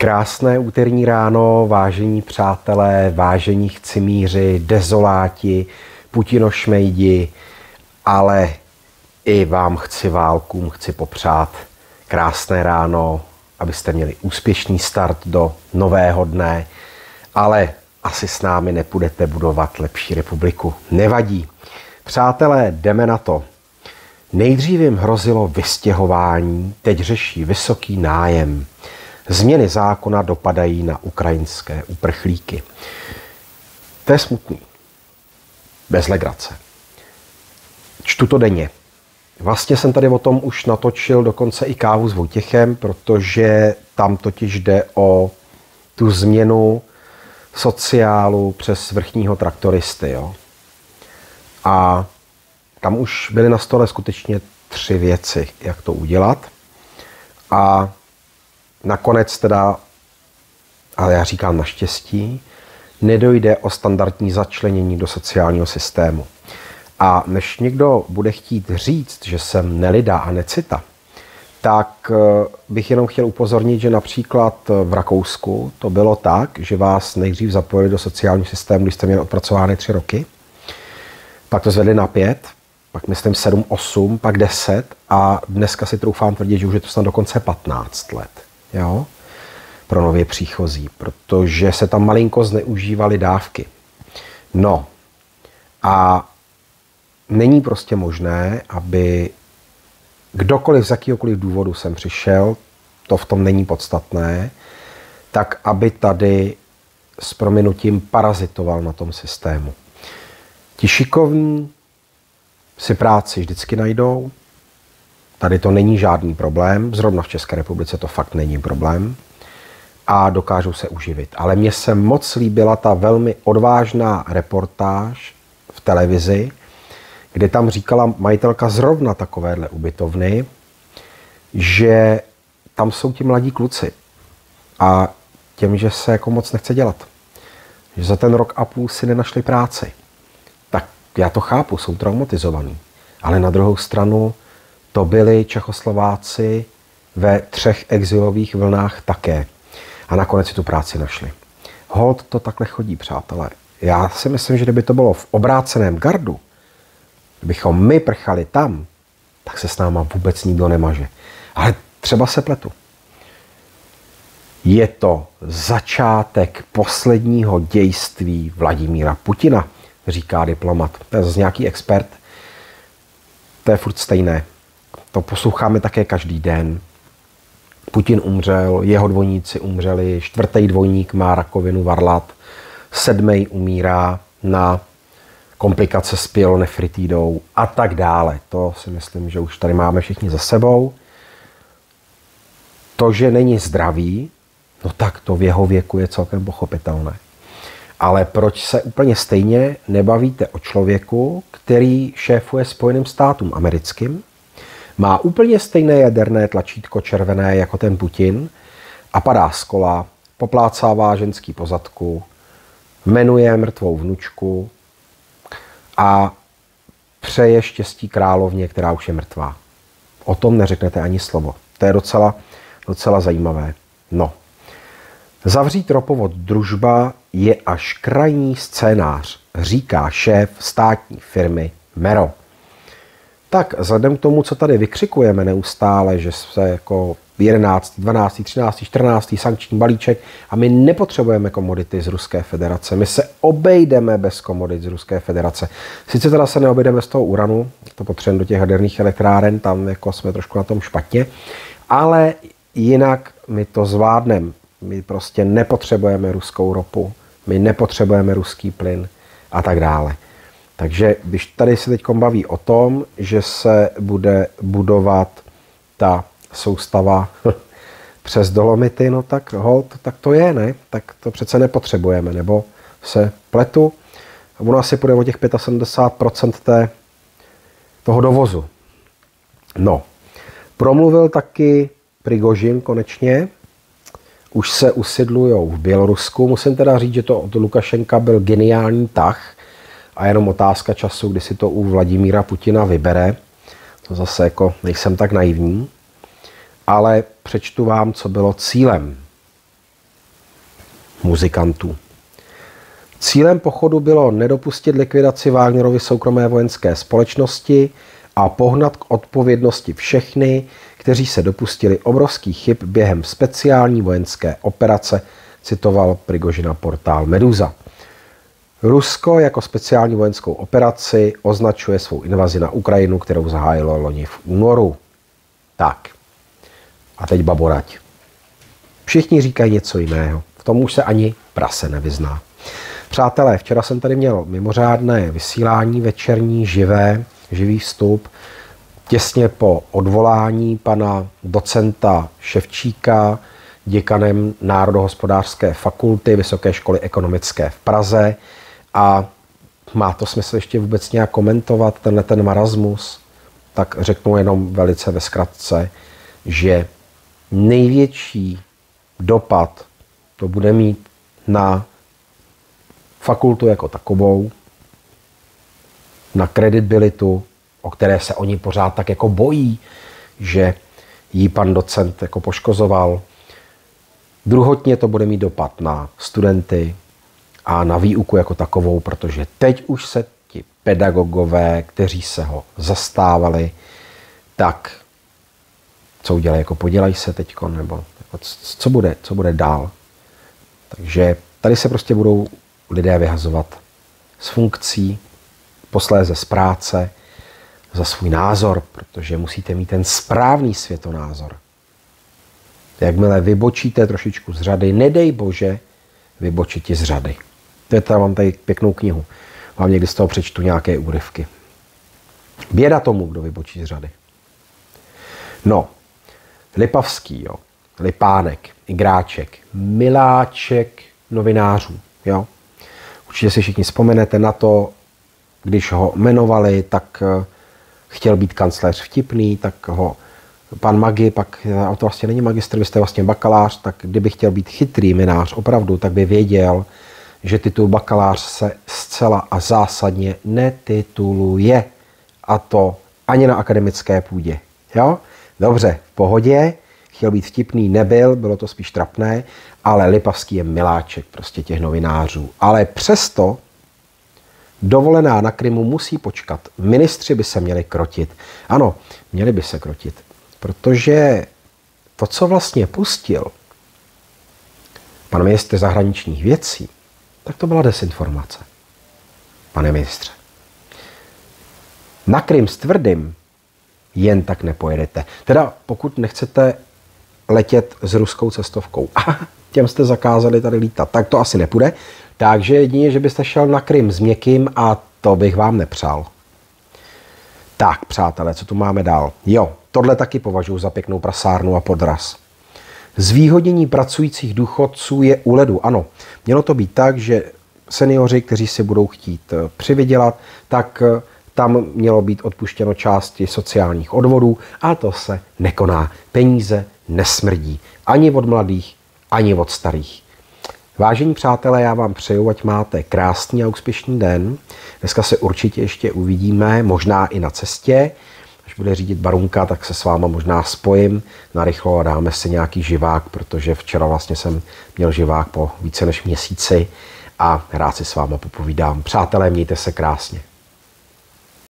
Krásné úterní ráno, vážení přátelé, vážení chcimíři, dezoláti, putinošmejdi, ale i vám chci válkům, chci popřát krásné ráno, abyste měli úspěšný start do nového dne, ale asi s námi nepůjdete budovat lepší republiku. Nevadí. Přátelé, jdeme na to. Nejdřív jim hrozilo vystěhování, teď řeší vysoký nájem. Změny zákona dopadají na ukrajinské uprchlíky. To je smutný. Bez legrace. Čtu to denně. Vlastně jsem tady o tom už natočil dokonce i kávu s Vojtěchem, protože tam totiž jde o tu změnu sociálu přes vrchního traktoristy. Jo. A tam už byly na stole skutečně tři věci, jak to udělat. A nakonec teda, ale já říkám naštěstí, nedojde o standardní začlenění do sociálního systému. A než někdo bude chtít říct, že jsem nelida a necita, tak eh, bych jenom chtěl upozornit, že například v Rakousku to bylo tak, že vás nejdřív zapojili do sociálního systému, když jste měli odpracovány tři roky, pak to zvedli na pět, pak myslím 7, 8, pak 10 a dneska si troufám tvrdit, že už je to snad dokonce 15 let. Jo? Pro nově příchozí, protože se tam malinko zneužívaly dávky. No a není prostě možné, aby kdokoliv z jakýhokoliv důvodu sem přišel, to v tom není podstatné, tak aby tady s prominutím parazitoval na tom systému. Ti šikovní si práci vždycky najdou, tady to není žádný problém, zrovna v České republice to fakt není problém a dokážou se uživit. Ale mně se moc líbila ta velmi odvážná reportáž v televizi, kde tam říkala majitelka zrovna takovéhle ubytovny, že tam jsou ti mladí kluci a těm, že se jako moc nechce dělat. Že za ten rok a půl si nenašli práci. Tak já to chápu, jsou traumatizovaní. Ale na druhou stranu to byli Čechoslováci ve třech exilových vlnách také. A nakonec si tu práci našli. Hold to takhle chodí, přátelé. Já si myslím, že kdyby to bylo v obráceném gardu, kdybychom my prchali tam, tak se s náma vůbec nikdo nemaže. Ale třeba se pletu. Je to začátek posledního dějství Vladimíra Putina, říká diplomat. To je zase nějaký expert. To je furt stejné. To posloucháme také každý den. Putin umřel, jeho dvojníci umřeli, čtvrtý dvojník má rakovinu varlat, sedmý umírá na komplikace s pyelonefritidou a tak dále. To si myslím, že už tady máme všichni za sebou. To, že není zdravý, no tak to v jeho věku je celkem pochopitelné. Ale proč se úplně stejně nebavíte o člověku, který šéfuje Spojeným státům americkým, má úplně stejné jaderné tlačítko červené jako ten Putin a padá z kola, poplácává ženský pozadku, jmenuje mrtvou vnučku, a přeje štěstí královně, která už je mrtvá. O tom neřeknete ani slovo. To je docela, docela zajímavé. No. Zavřít ropovod družba je až krajní scénář, říká šéf státní firmy Mero. Tak vzhledem k tomu, co tady vykřikujeme neustále, že se jako 11, 12, 13, 14 sankční balíček a my nepotřebujeme komodity z Ruské federace. My se obejdeme bez komodit z Ruské federace. Sice teda se neobejdeme z toho uranu, to potřebujeme do těch jaderných elektráren, tam jako jsme trošku na tom špatně, ale jinak my to zvládneme. My prostě nepotřebujeme ruskou ropu, my nepotřebujeme ruský plyn a tak dále. Takže když tady se teď baví o tom, že se bude budovat ta soustava přes dolomity, no tak hold, tak to je, ne? Tak to přece nepotřebujeme, nebo se pletu. Ono asi půjde o těch 75% té, toho dovozu. No, promluvil taky Prigožin konečně, už se usidlují v Bělorusku. Musím teda říct, že to od Lukašenka byl geniální tah a jenom otázka času, kdy si to u Vladimíra Putina vybere. To zase jako nejsem tak naivní ale přečtu vám, co bylo cílem. muzikantů. Cílem pochodu bylo nedopustit likvidaci Wagnerovy soukromé vojenské společnosti a pohnat k odpovědnosti všechny, kteří se dopustili obrovských chyb během speciální vojenské operace, citoval Prigožina portál Meduza. Rusko jako speciální vojenskou operaci označuje svou invazi na Ukrajinu, kterou zahájilo loni v únoru. Tak. A teď baborať. Všichni říkají něco jiného. V tom už se ani prase nevyzná. Přátelé, včera jsem tady měl mimořádné vysílání večerní, živé, živý vstup, těsně po odvolání pana docenta Ševčíka, děkanem Národohospodářské fakulty Vysoké školy ekonomické v Praze. A má to smysl ještě vůbec nějak komentovat tenhle ten marasmus? Tak řeknu jenom velice ve zkratce, že největší dopad to bude mít na fakultu jako takovou, na kredibilitu, o které se oni pořád tak jako bojí, že jí pan docent jako poškozoval. Druhotně to bude mít dopad na studenty a na výuku jako takovou, protože teď už se ti pedagogové, kteří se ho zastávali, tak co udělají, jako podělají se teď, nebo jako co bude, co bude dál. Takže tady se prostě budou lidé vyhazovat z funkcí, posléze z práce, za svůj názor, protože musíte mít ten správný světonázor. Jakmile vybočíte trošičku z řady, nedej bože vybočit z řady. To je tam mám tady pěknou knihu. Vám někdy z toho přečtu nějaké úryvky. Běda tomu, kdo vybočí z řady. No, Lipavský, jo. Lipánek, Igráček, miláček novinářů, jo. Určitě si všichni vzpomenete na to, když ho jmenovali, tak eh, chtěl být kancléř vtipný, tak ho pan Magi, pak eh, to vlastně není magistr, vy jste vlastně bakalář, tak kdyby chtěl být chytrý minář opravdu, tak by věděl, že titul bakalář se zcela a zásadně netituluje. A to ani na akademické půdě. Jo? Dobře, v pohodě, chtěl být vtipný, nebyl, bylo to spíš trapné, ale Lipavský je miláček prostě těch novinářů. Ale přesto dovolená na Krymu musí počkat. Ministři by se měli krotit. Ano, měli by se krotit, protože to, co vlastně pustil pan ministr zahraničních věcí, tak to byla desinformace. Pane ministře. Na Krym s tvrdým jen tak nepojedete. Teda pokud nechcete letět s ruskou cestovkou. A těm jste zakázali tady lítat. Tak to asi nepůjde. Takže jedině, že byste šel na Krym s měkkým a to bych vám nepřál. Tak, přátelé, co tu máme dál? Jo, tohle taky považuji za pěknou prasárnu a podraz. Zvýhodnění pracujících důchodců je u ledu. Ano, mělo to být tak, že seniori, kteří si budou chtít eh, přivydělat, tak eh, tam mělo být odpuštěno části sociálních odvodů a to se nekoná. Peníze nesmrdí ani od mladých, ani od starých. Vážení přátelé, já vám přeju, ať máte krásný a úspěšný den. Dneska se určitě ještě uvidíme, možná i na cestě. Až bude řídit Barunka, tak se s váma možná spojím narychlo a dáme si nějaký živák, protože včera vlastně jsem měl živák po více než měsíci a rád si s váma popovídám. Přátelé, mějte se krásně.